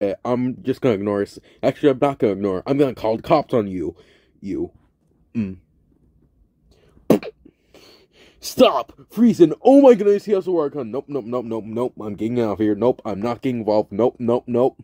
Eh, I'm just gonna ignore this. Actually, I'm not gonna ignore. I'm gonna call the cops on you. You. Mm. Stop! Freezing! Oh my goodness, he has a work on. Nope, nope, nope, nope, nope. I'm getting out of here. Nope, I'm not getting involved. Nope, nope, nope.